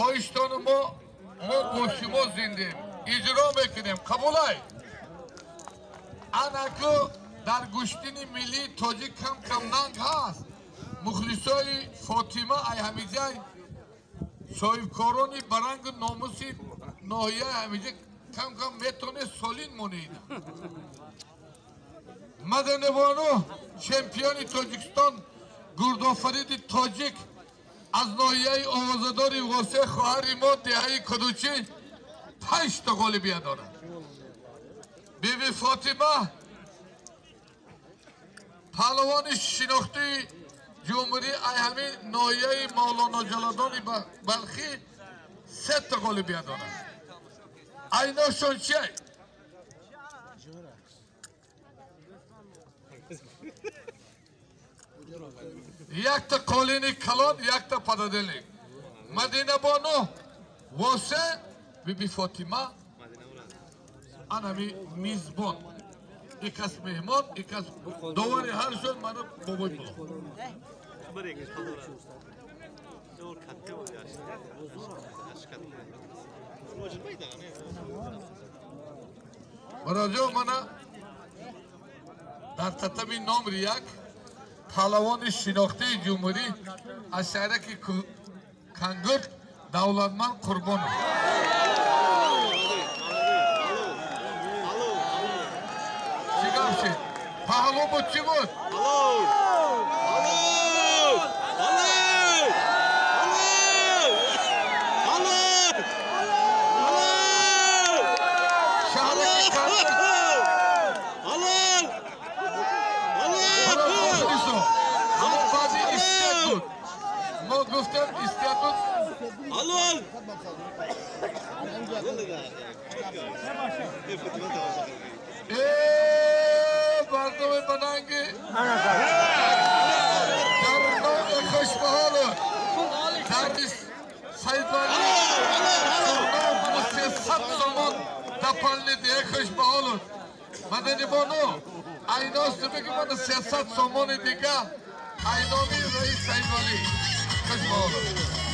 хоҳиштону мо мо бо шумо зиндем. Иҷро мекунем. Қабулай. Анаку дар гӯштини миллии тоҷик кам кам нанг ҳаст. Мухлисои фотима айҳамиҷай соҳибкорони барангу номуси ноҳияи ҳамиҷа кам кам метавонед солин монед маданивону чемпиони тоҷикистон гурдофариди тоҷик аз ноҳияи овозадори восеъ хоҳари мо деҳаи кадучӣ панҷта ғолибият дорад биби фотима паҳлавони шинохтии ҷумҳурии айҳами ноҳияи мавлоноҷаладони балхӣ сета ғолибият дорад айношон чиай якта қолини калон якта пададелик мадинабону восе биби фотима. Анами мизбон. Икас меҳмон икас довари ҳар шуд мана бобои було бароҷо мана дар татами номри як паҳлавони шинохтаи ҷумҳурӣ аз шаҳраки кангурт давлатманд қурбонов чӣ гап шид паҳлу буд? Чӣ буд Başkan istiyatot. Al al. Bharat में बनाएंगे खुश माहौल मुझसे सब लोगों दफलने दिए खुश माहौल मदनी बोनो आइनों से भी कि मैंने सियासत सोमोनी दिखा आइनों में रईस essas bolas.